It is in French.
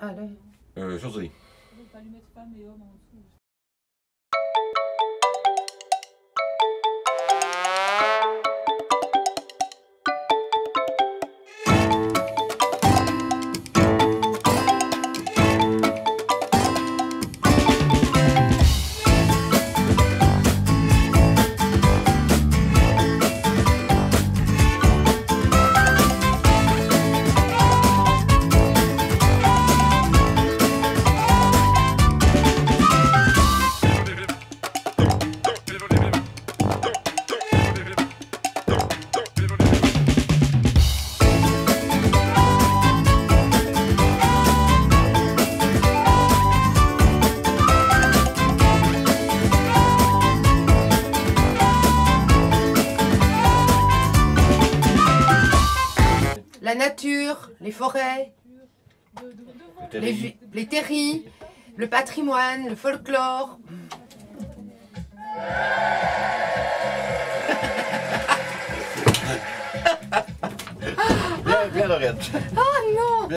Allez. Euh, José. Il faut pas lui mettre femme et homme en dessous. La nature, les forêts, les, les terris, le patrimoine, le folklore. Bien, bien Lorette. Oh non